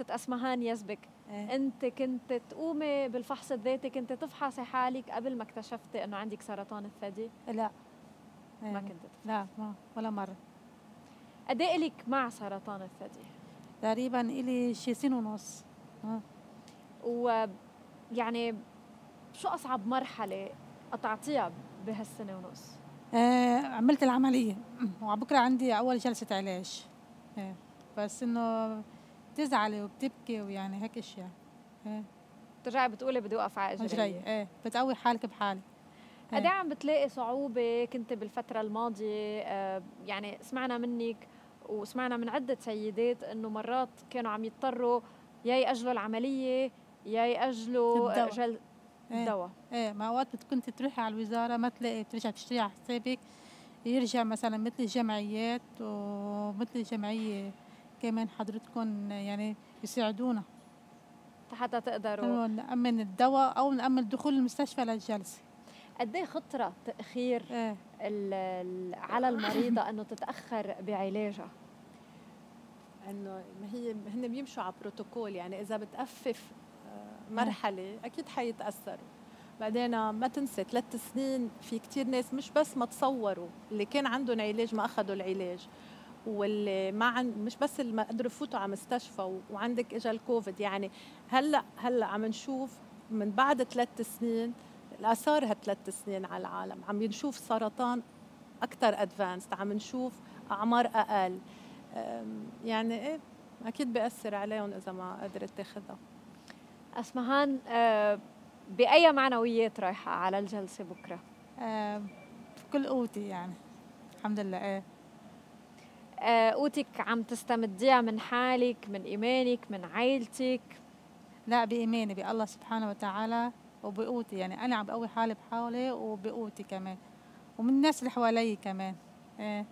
ست أسمهان يزبك إيه. أنت كنت تقومي بالفحص الذاتي كنت تفحصي حالك قبل ما اكتشفتي إنه عندك سرطان الثدي؟ لا. ما إيه. كنت لا ما ولا مرة. قد إيه لك مع سرطان الثدي؟ تقريبا إلي شي سنة ونص. آه. ويعني شو أصعب مرحلة قطعتيها بهالسنة ونص؟ آه عملت العملية. وعبكرة عندي أول جلسة علاج. إيه. بس إنه بتزعلي وبتبكي ويعني هيك أشياء. إيه. بترجعي بتقولي بدي أوقف على اجري إيه. بتقوي حالك بحالك. قد إيه عم بتلاقي صعوبة؟ كنت بالفترة الماضية آه، يعني سمعنا منك وسمعنا من عدة سيدات إنه مرات كانوا عم يضطروا يا يأجلوا العملية يا يأجلوا آه، الدواء. جل إيه. الدواء. إيه. ما أوقات كنت تروحي على الوزارة ما تلاقي ترجع تشتري على حسابك. يرجع مثلا مثل الجمعيات ومثل الجمعية كمان حضرتكم يعني يساعدونا. حتى تقدروا. إنه نأمن الدواء أو نأمن دخول المستشفى للجلسة. قد إيه خطرة تأخير ال- على المريضه إنه تتأخر بعلاجها إنه ما هي هن بيمشوا على بروتوكول يعني إذا بتأفف آه، مرحلة أكيد حيتأثروا. بعدين ما تنسى ثلاث سنين في كتير ناس مش بس ما تصوروا اللي كان عندهم علاج ما اخذوا العلاج. واللي ما عن مش بس اللي ما قدروا يفوتوا على مستشفى وعندك اجى الكوفيد. يعني هلأ هلأ عم نشوف من بعد ثلاث سنين الآثار هالثلاث سنين على العالم عم نشوف سرطان أكثر ادفانسد عم نشوف أعمار أقل. يعني إيه أكيد بيأثر عليهم إذا ما قدرت تاخذها أسمهان آه، بأي معنويات رايحة على الجلسة بكرة؟ آه بكل قوتي يعني الحمد لله. إيه قوتك عم تستمديها من حالك من إيمانك من عائلتك. لا بإيماني بالله سبحانه وتعالى وبقوتي يعني أنا عم بقوي حالي بحالي وبقوتي كمان ومن الناس اللي حوالي كمان. إيه